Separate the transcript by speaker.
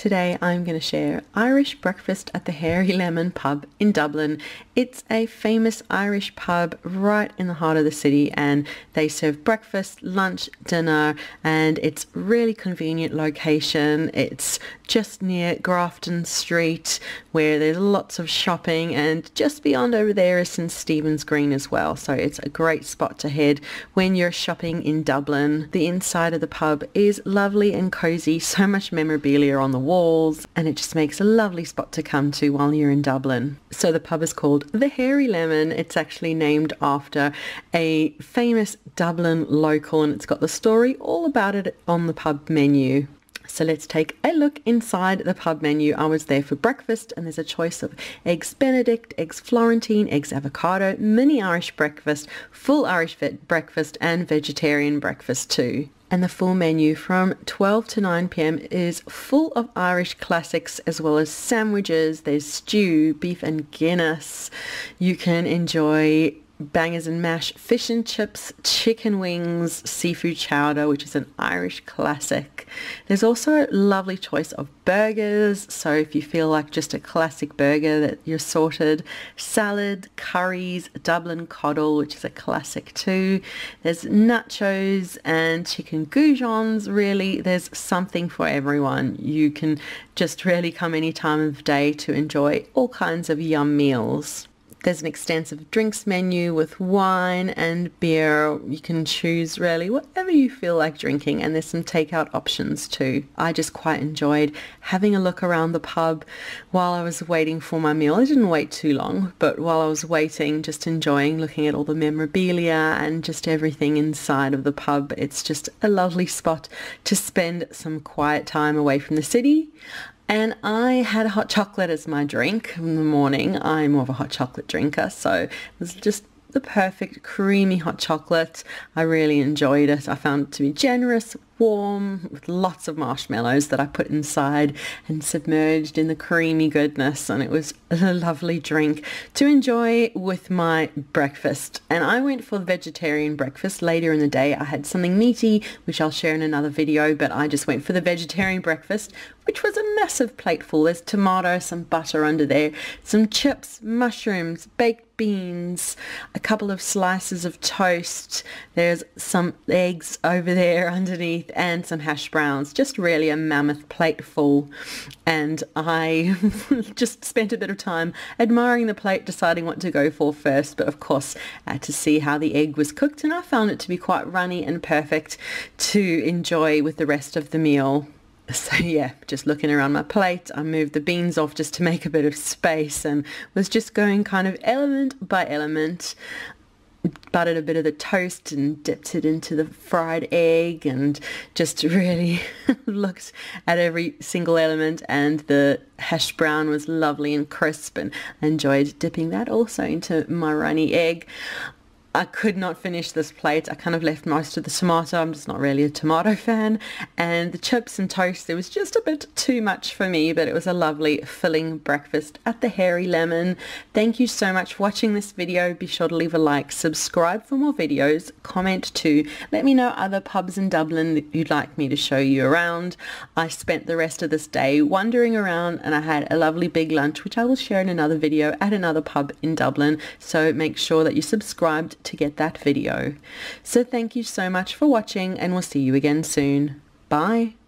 Speaker 1: Today I'm going to share Irish breakfast at the Hairy Lemon pub in Dublin. It's a famous Irish pub right in the heart of the city and they serve breakfast, lunch, dinner and it's really convenient location. It's just near Grafton Street where there's lots of shopping and just beyond over there is St Stephen's Green as well. So it's a great spot to head when you're shopping in Dublin. The inside of the pub is lovely and cozy, so much memorabilia on the walls and it just makes a lovely spot to come to while you're in Dublin. So the pub is called The Hairy Lemon. It's actually named after a famous Dublin local and it's got the story all about it on the pub menu. So let's take a look inside the pub menu. I was there for breakfast and there's a choice of eggs benedict, eggs florentine, eggs avocado, mini Irish breakfast, full Irish breakfast and vegetarian breakfast too and the full menu from 12 to 9 p.m. is full of Irish classics as well as sandwiches. There's stew, beef and Guinness. You can enjoy bangers and mash, fish and chips, chicken wings, seafood chowder, which is an Irish classic. There's also a lovely choice of burgers, so if you feel like just a classic burger that you're sorted, salad, curries, Dublin coddle, which is a classic too. There's nachos and chicken goujons, really. There's something for everyone. You can just really come any time of day to enjoy all kinds of yum meals. There's an extensive drinks menu with wine and beer. You can choose really whatever you feel like drinking and there's some takeout options too. I just quite enjoyed having a look around the pub while I was waiting for my meal. I didn't wait too long, but while I was waiting, just enjoying looking at all the memorabilia and just everything inside of the pub. It's just a lovely spot to spend some quiet time away from the city and I had hot chocolate as my drink in the morning. I'm more of a hot chocolate drinker, so it was just the perfect creamy hot chocolate. I really enjoyed it. I found it to be generous, warm, with lots of marshmallows that I put inside and submerged in the creamy goodness. And it was a lovely drink to enjoy with my breakfast. And I went for the vegetarian breakfast later in the day. I had something meaty, which I'll share in another video, but I just went for the vegetarian breakfast, which was a massive plateful. There's tomato, some butter under there, some chips, mushrooms, baked beans, a couple of slices of toast. There's some eggs over there underneath and some hash browns. Just really a mammoth plate full. And I just spent a bit of time admiring the plate, deciding what to go for first. But of course, uh, to see how the egg was cooked. And I found it to be quite runny and perfect to enjoy with the rest of the meal so yeah, just looking around my plate, I moved the beans off just to make a bit of space and was just going kind of element by element. Buttered a bit of the toast and dipped it into the fried egg and just really looked at every single element and the hash brown was lovely and crisp and I enjoyed dipping that also into my runny egg. I could not finish this plate. I kind of left most of the tomato. I'm just not really a tomato fan. And the chips and toast, it was just a bit too much for me, but it was a lovely filling breakfast at the Hairy Lemon. Thank you so much for watching this video. Be sure to leave a like, subscribe for more videos, comment too. Let me know other pubs in Dublin that you'd like me to show you around. I spent the rest of this day wandering around and I had a lovely big lunch, which I will share in another video at another pub in Dublin. So make sure that you subscribed to get that video. So thank you so much for watching and we'll see you again soon. Bye.